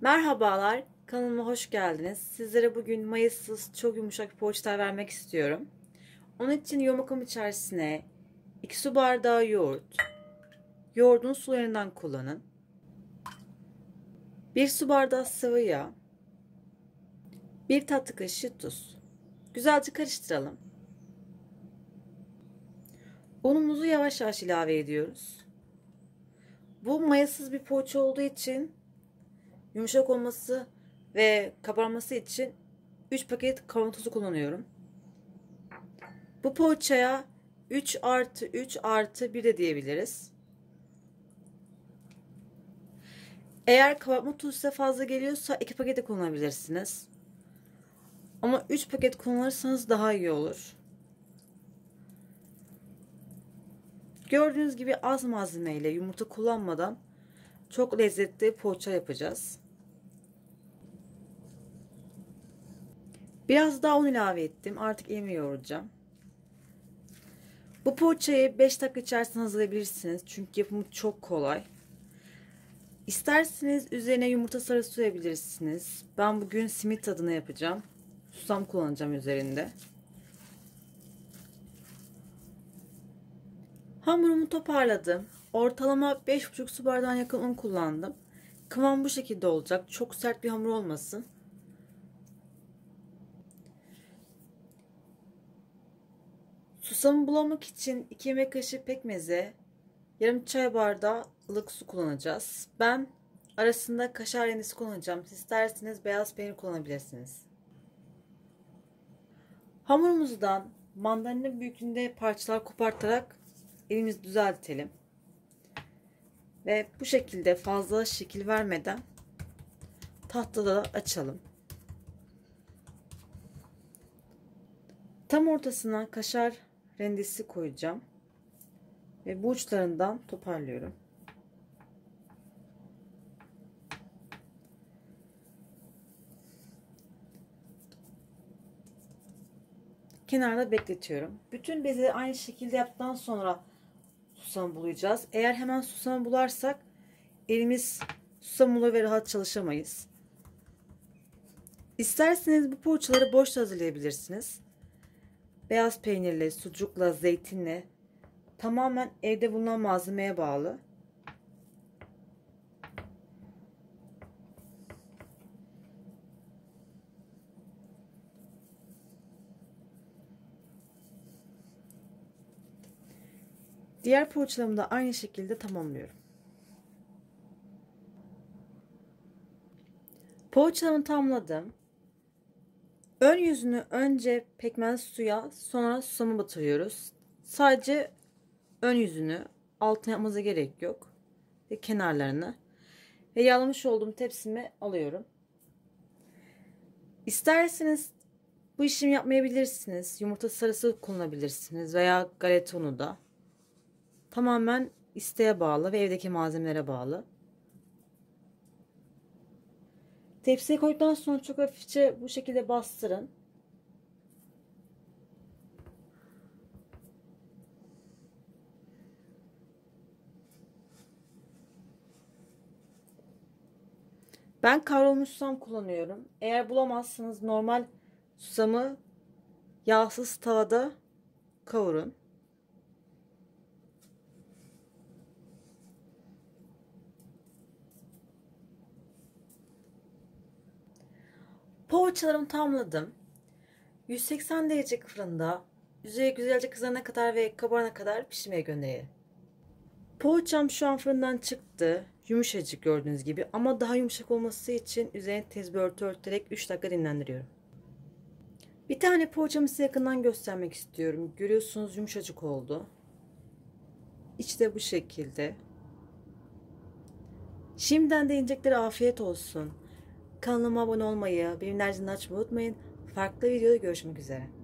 Merhabalar, kanalıma hoş geldiniz. Sizlere bugün mayasız çok yumuşak bir poğaça vermek istiyorum. Onun için yoğurmakım içerisine 2 su bardağı yoğurt, yoğurdun sularından kullanın. 1 su bardağı sıvı yağ, 1 tatlı kaşığı tuz. Güzelce karıştıralım. Unumuzu yavaş yavaş ilave ediyoruz. Bu mayasız bir poğaça olduğu için yumuşak olması ve kabarması için 3 paket kavun tuzu kullanıyorum. Bu poğaçaya 3 artı 3 artı 1 de diyebiliriz. Eğer kabartma tuzu size fazla geliyorsa 2 paket de kullanabilirsiniz. Ama 3 paket kullanırsanız daha iyi olur. Gördüğünüz gibi az malzemeyle yumurta kullanmadan çok lezzetli poğaça yapacağız. Biraz daha un ilave ettim. Artık elimi yoğuracağım. Bu poğaçayı 5 dakika içerisinde hazırlayabilirsiniz. Çünkü yapımı çok kolay. İsterseniz üzerine yumurta sarısı sürebilirsiniz. Ben bugün simit tadını yapacağım. Susam kullanacağım üzerinde. Hamurumu toparladım. Ortalama 5,5 su bardağına yakın un kullandım. Kıvam bu şekilde olacak. Çok sert bir hamur olmasın. Susamı bulamak için 2 yemek kaşığı pekmeze, yarım çay bardağı ılık su kullanacağız. Ben arasında kaşar rendesi kullanacağım. Siz isterseniz beyaz peynir kullanabilirsiniz. Hamurumuzdan mandalina büyüklüğünde parçalar kopartarak elimizi düzeltelim. Ve bu şekilde fazla şekil vermeden tahtada açalım. Tam ortasına kaşar rendesi koyacağım. Ve bu uçlarından toparlıyorum. Kenarda bekletiyorum. Bütün bezi aynı şekilde yaptıktan sonra susam bulayacağız. Eğer hemen susam bularsak elimiz susam ve rahat çalışamayız. İsterseniz bu poğaçaları boş hazırlayabilirsiniz. Beyaz peynirle, sucukla, zeytinle tamamen evde bulunan malzemeye bağlı. Diğer poğaçalarımı da aynı şekilde tamamlıyorum. Poğaçalarımı tamamladım. Ön yüzünü önce pekmez suya sonra susamı batırıyoruz. Sadece ön yüzünü altına yapmanıza gerek yok. Ve kenarlarını. Ve yağlamış olduğum tepsimi alıyorum. İsterseniz bu işlemi yapmayabilirsiniz. Yumurta sarısı kullanabilirsiniz veya galeta unu da. Tamamen isteğe bağlı ve evdeki malzemelere bağlı. Tepsiye koyduktan sonra çok hafifçe bu şekilde bastırın. Ben kavrulmuş susam kullanıyorum. Eğer bulamazsanız normal susamı yağsız tavada kavurun. Poğaçalarımı tamamladım. 180 derece fırında üzeri güzelce kızarana kadar ve kabarana kadar pişirmeye gönderelim. Poğaçam şu an fırından çıktı. Yumuşacık gördüğünüz gibi ama daha yumuşak olması için üzerine tezbih örtü örterek 3 dakika dinlendiriyorum. Bir tane poğaçamı size yakından göstermek istiyorum. Görüyorsunuz yumuşacık oldu. İçte bu şekilde. Şimdiden de ineceklere afiyet olsun. Kanalıma abone olmayı, bildirimleri açmayı unutmayın. Farklı videoda görüşmek üzere.